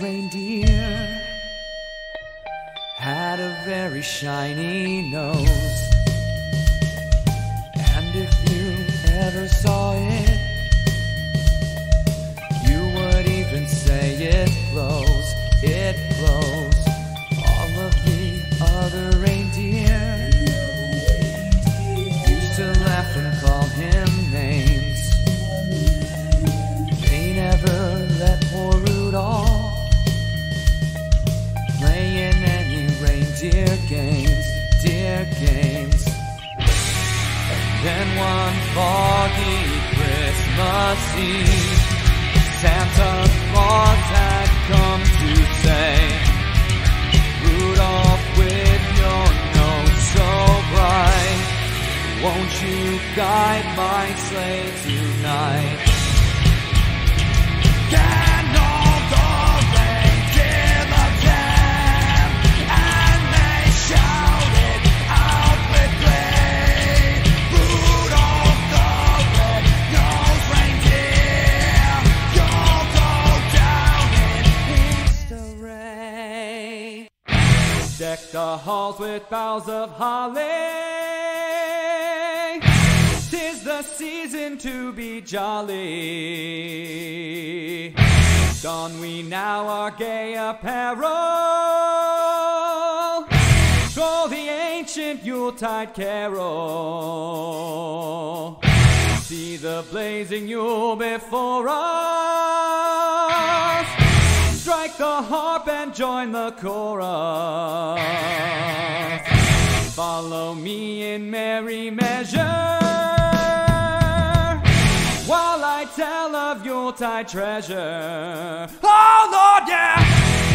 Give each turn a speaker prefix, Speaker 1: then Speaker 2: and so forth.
Speaker 1: Reindeer had a very shiny nose. And if you ever saw it, you would even say it glows, it glows. All of the other reindeer used to laugh and call. One foggy Christmas Eve, Santa Claus had come to say, Rudolph, with your nose so bright, won't you guide my sleigh tonight? Deck the halls with boughs of holly. Tis the season to be jolly. Don we now our gay apparel. Troll the ancient Yuletide carol. See the blazing Yule before us. Strike the harp and join the chorus. Follow me in merry measure while I tell of Yuletide treasure. Oh Lord, yeah!